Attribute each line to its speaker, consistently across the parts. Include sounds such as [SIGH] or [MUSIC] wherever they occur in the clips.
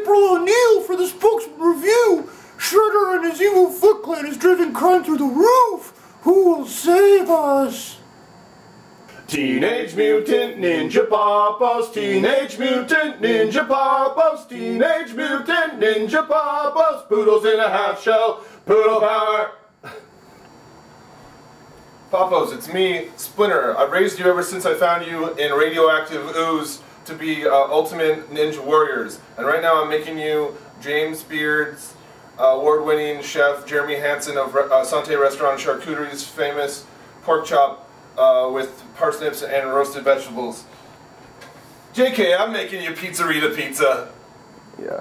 Speaker 1: April O'Neil for the spokesman review. Shredder and his evil Foot Clan is driving crime through the roof. Who will save us?
Speaker 2: Teenage Mutant Ninja Papas, Teenage Mutant Ninja Papas, Teenage Mutant Ninja Papas, Poodles in a half shell, Poodle Power. [LAUGHS] Papos, it's me, Splinter. I've raised you ever since I found you in radioactive ooze to be uh, ultimate ninja warriors. And right now I'm making you James Beard's uh, award-winning chef Jeremy Hansen of uh, Sante Restaurant Charcuterie's famous pork chop uh, with parsnips and roasted vegetables. JK, I'm making you Pizza Rita pizza.
Speaker 3: Yeah.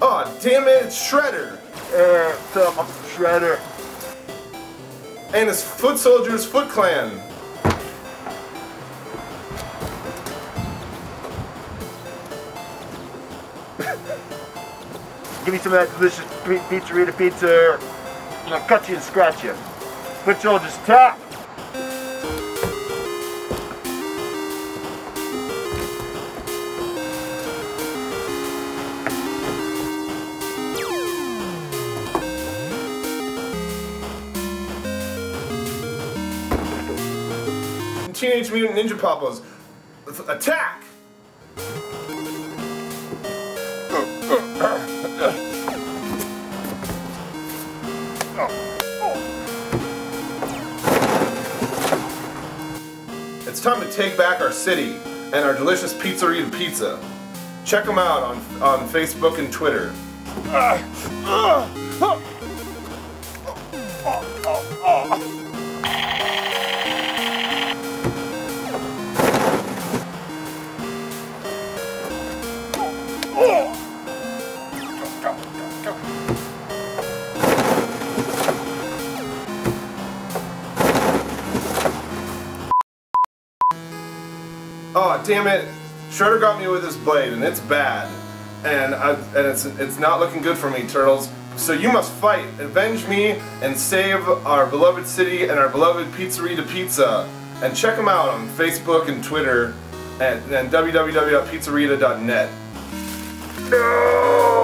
Speaker 2: Oh, damn it, it's Shredder.
Speaker 3: Uh, some shredder.
Speaker 2: And his Foot Soldiers Foot Clan. [LAUGHS]
Speaker 3: Give me some of that delicious pi- Pizza Rita pizza. Gonna cut you and scratch you. Foot soldiers top.
Speaker 2: Teenage Mutant Ninja Papas. Attack! It's time to take back our city and our delicious Pizza Rita pizza. Check them out on, on Facebook and Twitter. Oh Oh, damn it! Shredder got me with his blade, and it's bad, and I, and it's it's not looking good for me, turtles. So you must fight, avenge me, and save our beloved city and our beloved Pizza Rita Pizza. And check them out on Facebook and Twitter, and, and www.pizzerita.net.
Speaker 3: No!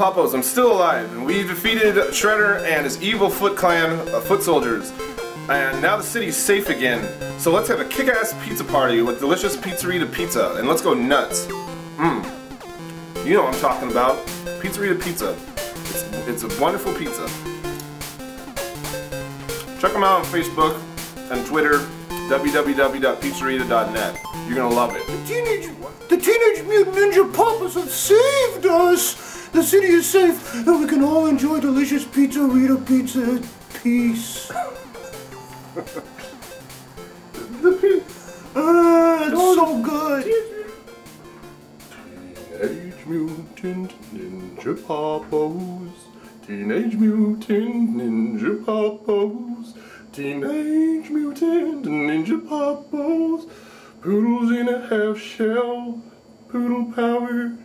Speaker 2: Papos, I'm still alive, and we defeated Shredder and his evil Foot Clan uh, foot soldiers. And now the city's safe again. So let's have a kick-ass pizza party with delicious Pizza Rita pizza, and let's go nuts. Mmm. You know what I'm talking about. Pizza Rita pizza. It's, it's a wonderful pizza. Check them out on Facebook and Twitter, www.pizzerita.net. You're gonna love it.
Speaker 1: The teenage, the teenage mutant ninja papas have saved us. The city is safe, and we can all enjoy delicious pizza, Rita pizza, peace.
Speaker 2: The pi-
Speaker 1: Ah, it's so good.
Speaker 2: Teenage Mutant Ninja Papas. Teenage Mutant Ninja Papas. Teenage Mutant Ninja Papas. Poodles in a half shell. Poodle power.